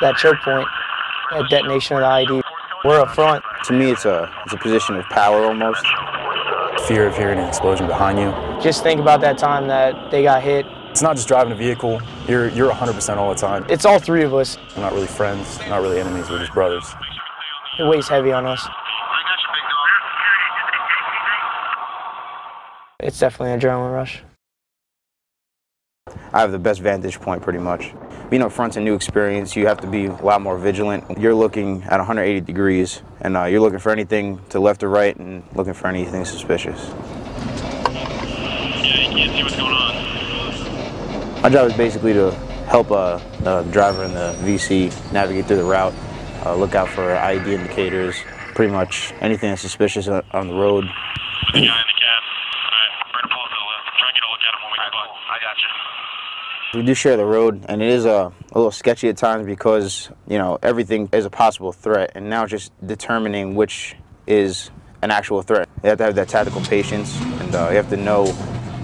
that choke point, that detonation of the IED. We're up front. To me, it's a, it's a position of power almost. Fear of hearing an explosion behind you. Just think about that time that they got hit. It's not just driving a vehicle. You're you're 100% all the time. It's all three of us. We're not really friends, not really enemies. We're just brothers. It weighs heavy on us. It's definitely an adrenaline rush. I have the best vantage point pretty much. Being up front's a new experience. You have to be a lot more vigilant. You're looking at 180 degrees and uh, you're looking for anything to left or right and looking for anything suspicious. Yeah, you can't see what's going on. My job is basically to help uh, the driver and the VC navigate through the route, uh, look out for IED indicators, pretty much anything that's suspicious on on the road. The guy in the cab. Alright, we're gonna pull to the left. Try and get a look at him when we come by. I got you. We do share the road, and it is a, a little sketchy at times because you know everything is a possible threat, and now just determining which is an actual threat. You have to have that tactical patience, and uh, you have to know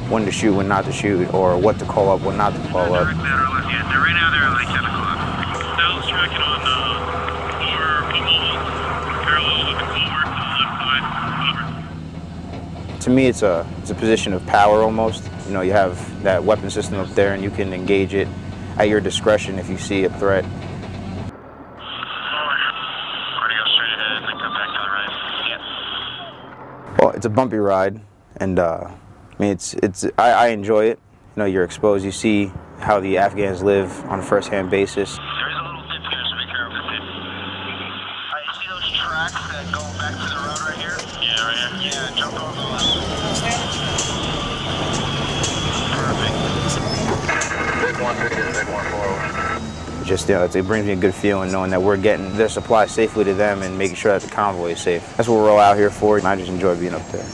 when to shoot, when not to shoot, or what to call up, when not to call up. Right now they're like 10 o'clock. On uh, over Pomona, parallel with the culvert to the left side. Over. To me, it's a it's a position of power almost. You know, you have that weapon system up there, and you can engage it at your discretion if you see a threat. Well, it's a bumpy ride, and uh, I mean, it's it's I, I enjoy it. You know, you're exposed. You see how the Afghans live on a first-hand basis. There is a little dip here, so be careful. You see those tracks that go back to the road right here? Yeah, right here. Yeah, jump on those. It Just you know, it brings me a good feeling knowing that we're getting their supplies safely to them and making sure that the convoy is safe. That's what we're all out here for. and I just enjoy being up there.